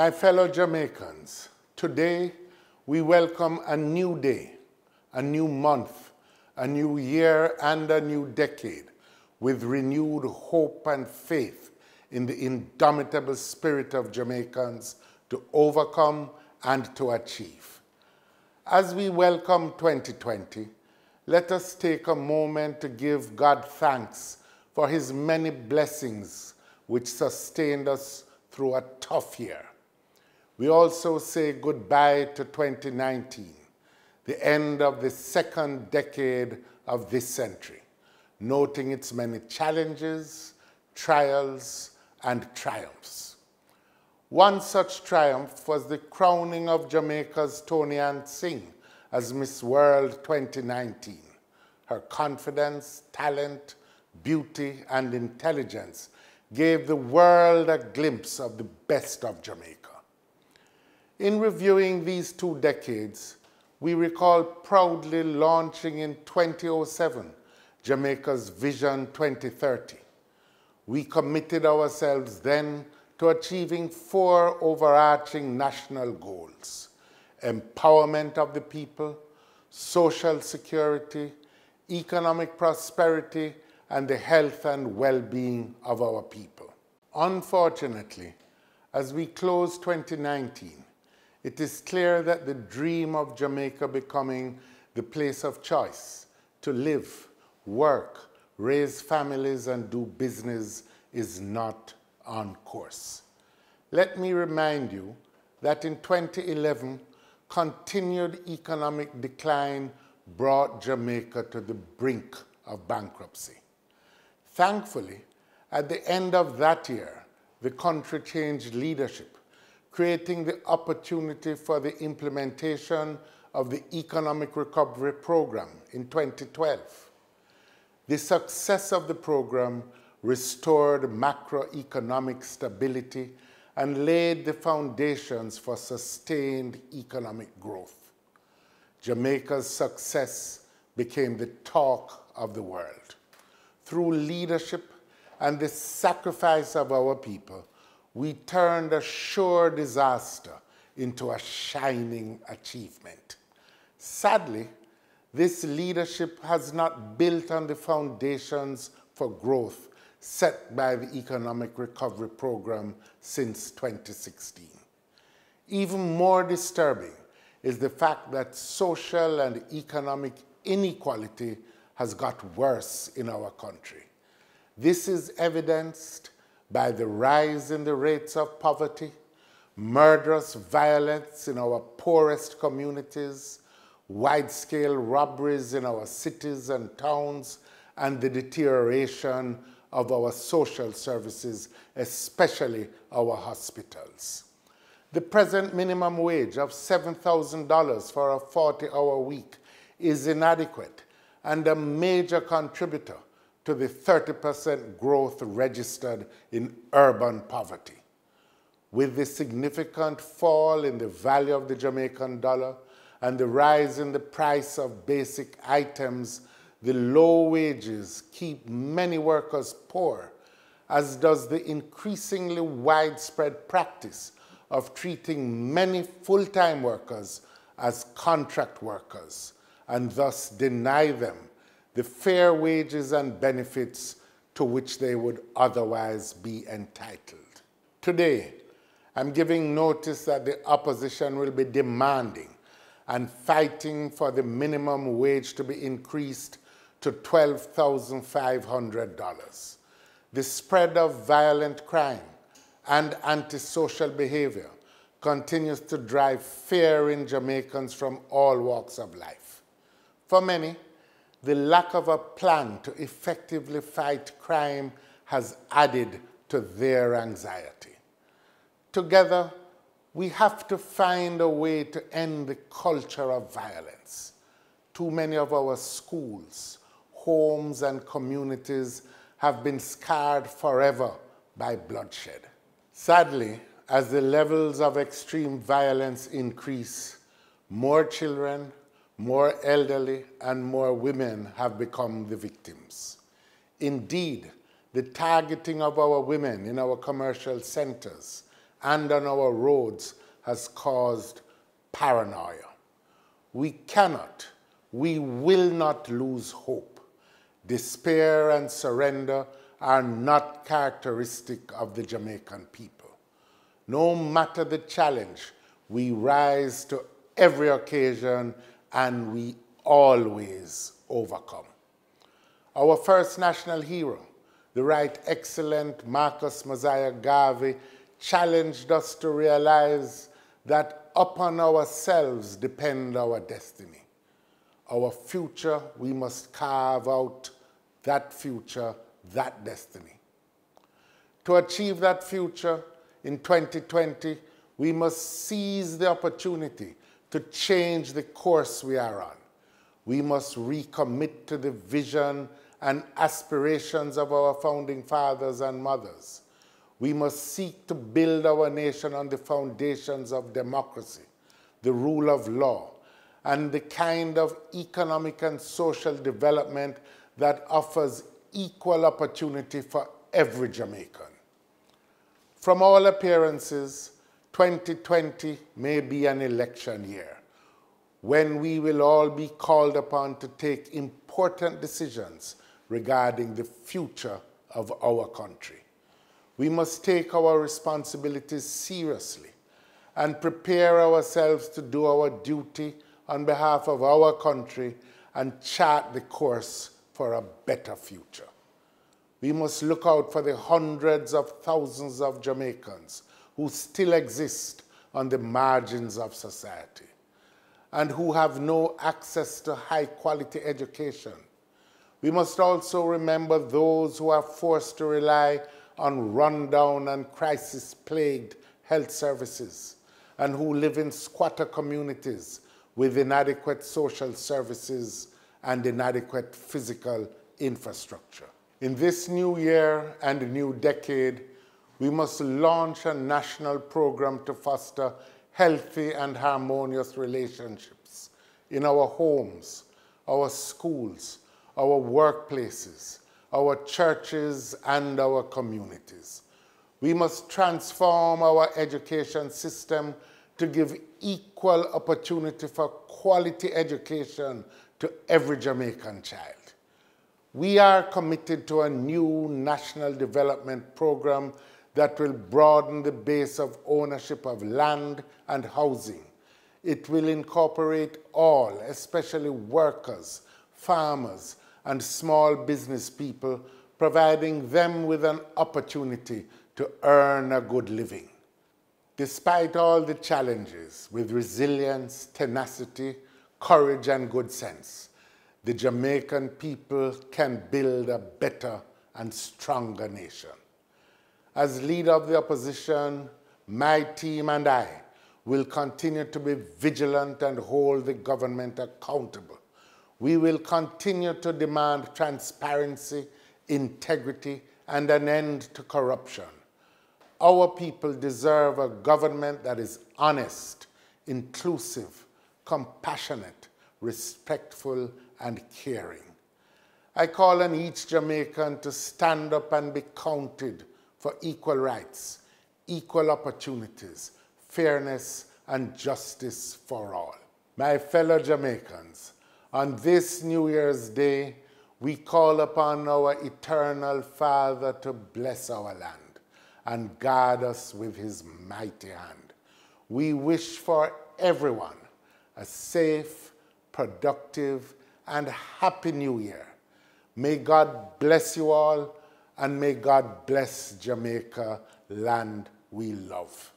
My fellow Jamaicans, today we welcome a new day, a new month, a new year, and a new decade with renewed hope and faith in the indomitable spirit of Jamaicans to overcome and to achieve. As we welcome 2020, let us take a moment to give God thanks for his many blessings which sustained us through a tough year. We also say goodbye to 2019, the end of the second decade of this century, noting its many challenges, trials, and triumphs. One such triumph was the crowning of Jamaica's Toni-Ann Singh as Miss World 2019. Her confidence, talent, beauty, and intelligence gave the world a glimpse of the best of Jamaica. In reviewing these two decades, we recall proudly launching in 2007 Jamaica's Vision 2030. We committed ourselves then to achieving four overarching national goals empowerment of the people, social security, economic prosperity, and the health and well being of our people. Unfortunately, as we close 2019, it is clear that the dream of Jamaica becoming the place of choice to live, work, raise families, and do business is not on course. Let me remind you that in 2011, continued economic decline brought Jamaica to the brink of bankruptcy. Thankfully, at the end of that year, the country changed leadership, creating the opportunity for the implementation of the Economic Recovery Program in 2012. The success of the program restored macroeconomic stability, and laid the foundations for sustained economic growth. Jamaica's success became the talk of the world. Through leadership and the sacrifice of our people, we turned a sure disaster into a shining achievement. Sadly, this leadership has not built on the foundations for growth set by the Economic Recovery Program since 2016. Even more disturbing is the fact that social and economic inequality has got worse in our country. This is evidenced by the rise in the rates of poverty, murderous violence in our poorest communities, wide-scale robberies in our cities and towns, and the deterioration of our social services, especially our hospitals. The present minimum wage of $7,000 for a 40-hour week is inadequate and a major contributor to the 30% growth registered in urban poverty. With the significant fall in the value of the Jamaican dollar and the rise in the price of basic items the low wages keep many workers poor, as does the increasingly widespread practice of treating many full-time workers as contract workers and thus deny them the fair wages and benefits to which they would otherwise be entitled. Today, I'm giving notice that the opposition will be demanding and fighting for the minimum wage to be increased to $12,500. The spread of violent crime and antisocial behavior continues to drive fear in Jamaicans from all walks of life. For many, the lack of a plan to effectively fight crime has added to their anxiety. Together, we have to find a way to end the culture of violence. Too many of our schools, homes, and communities have been scarred forever by bloodshed. Sadly, as the levels of extreme violence increase, more children, more elderly, and more women have become the victims. Indeed, the targeting of our women in our commercial centers and on our roads has caused paranoia. We cannot, we will not lose hope. Despair and surrender are not characteristic of the Jamaican people. No matter the challenge, we rise to every occasion and we always overcome. Our first national hero, the Right Excellent Marcus Mosiah Garvey, challenged us to realize that upon ourselves depend our destiny. Our future, we must carve out that future, that destiny. To achieve that future in 2020, we must seize the opportunity to change the course we are on. We must recommit to the vision and aspirations of our founding fathers and mothers. We must seek to build our nation on the foundations of democracy, the rule of law, and the kind of economic and social development that offers equal opportunity for every Jamaican. From all appearances, 2020 may be an election year when we will all be called upon to take important decisions regarding the future of our country. We must take our responsibilities seriously and prepare ourselves to do our duty on behalf of our country and chart the course for a better future. We must look out for the hundreds of thousands of Jamaicans who still exist on the margins of society and who have no access to high quality education we must also remember those who are forced to rely on rundown and crisis plagued health services and who live in squatter communities with inadequate social services and inadequate physical infrastructure. In this new year and new decade, we must launch a national program to foster healthy and harmonious relationships in our homes, our schools, our workplaces, our churches, and our communities. We must transform our education system to give equal opportunity for quality education to every Jamaican child. We are committed to a new national development program that will broaden the base of ownership of land and housing. It will incorporate all, especially workers, farmers, and small business people, providing them with an opportunity to earn a good living. Despite all the challenges, with resilience, tenacity, courage, and good sense, the Jamaican people can build a better and stronger nation. As leader of the opposition, my team and I will continue to be vigilant and hold the government accountable we will continue to demand transparency, integrity, and an end to corruption. Our people deserve a government that is honest, inclusive, compassionate, respectful, and caring. I call on each Jamaican to stand up and be counted for equal rights, equal opportunities, fairness, and justice for all. My fellow Jamaicans, on this New Year's Day, we call upon our eternal Father to bless our land and guard us with his mighty hand. We wish for everyone a safe, productive, and happy New Year. May God bless you all, and may God bless Jamaica, land we love.